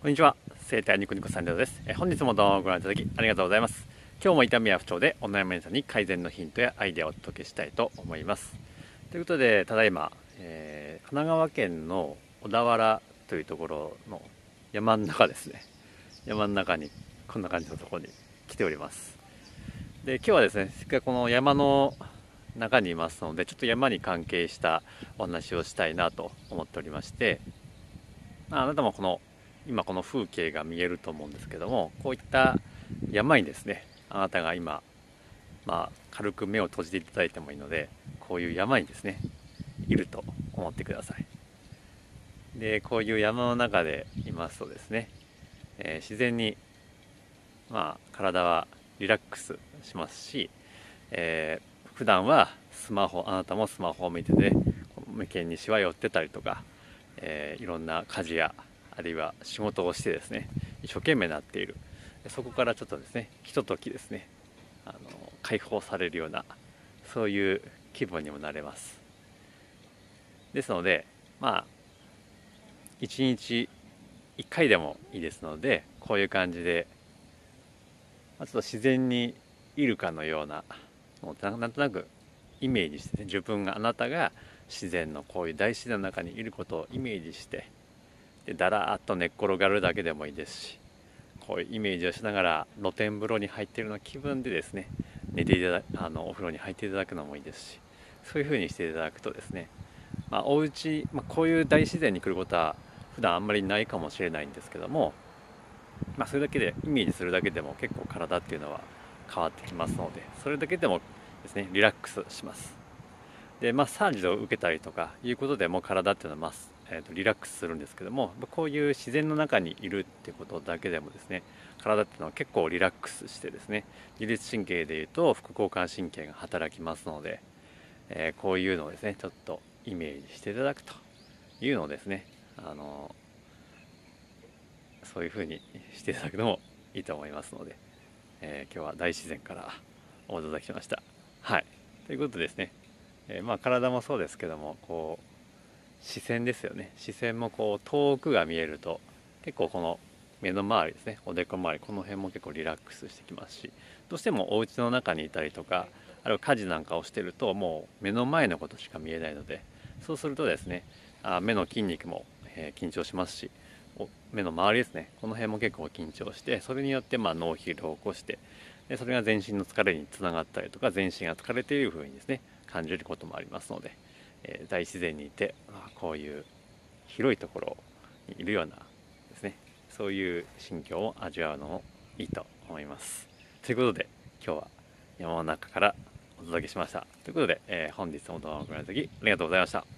こんにちは。生態ニコニコさんです、え本日も動画をご覧いただきありがとうございます。今日も痛みや不調でお悩みさんに改善のヒントやアイデアをお届けしたいと思います。ということでただいま、えー、神奈川県の小田原というところの山の中ですね。山の中にこんな感じのところに来ております。で今日はですねせっかくこの山の中にいますのでちょっと山に関係したお話をしたいなと思っておりましてあなたもこの今この風景が見えると思うんですけどもこういった山にですねあなたが今、まあ、軽く目を閉じていただいてもいいのでこういう山にですねいると思ってください。でこういう山の中でいますとですね、えー、自然にまあ体はリラックスしますし、えー、普段はスマホあなたもスマホを見てね眉間にしわ寄ってたりとか、えー、いろんな家事やあるいは仕事をしてですね一生懸命なっている。そこからちょっとですねひとときですねあの解放されるようなそういう気分にもなれます。ですのでまあ一日1回でもいいですのでこういう感じで、まあ、ちょっと自然にいるかのようなもうなんとなくイメージして、ね、自分があなたが自然のこういう大自然の中にいることをイメージしてだらっと寝っ転がるだけでもいいですしこういうイメージをしながら露天風呂に入っているような気分でですね寝ていただあのお風呂に入っていただくのもいいですしそういう風にしていただくとですね、まあ、お家、まあ、こういう大自然に来ることは普段あんまりないかもしれないんですけども、まあ、それだけでイメージするだけでも結構体っていうのは変わってきますのでそれだけでもですねリラックスします。でマッサージを受けたりとかいうことでも体っていうのはえーと、リラックスするんですけどもこういう自然の中にいるってことだけでもですね体っていうのは結構リラックスしてですね自律神経でいうと副交感神経が働きますので、えー、こういうのをですねちょっとイメージしていただくというのをですねあのそういうふうにしていただくのもいいと思いますので、えー、今日は大自然からお届けしました。はいということでですね、えー、まあ体もそうですけどもこう視線ですよね。視線もこう遠くが見えると結構この目の周りですねおでこ周りこの辺も結構リラックスしてきますしどうしてもお家の中にいたりとかあるいは家事なんかをしてるともう目の前のことしか見えないのでそうするとですねあ目の筋肉も、えー、緊張しますし目の周りですねこの辺も結構緊張してそれによってまあ脳疲労を起こしてでそれが全身の疲れにつながったりとか全身が疲れている風にですね感じることもありますのでえ大自然にいてこういう広いところにいるようなですねそういう心境を味わうのもいいと思います。ということで今日は山の中からお届けしました。ということで、えー、本日も動画をご覧いただきありがとうございました。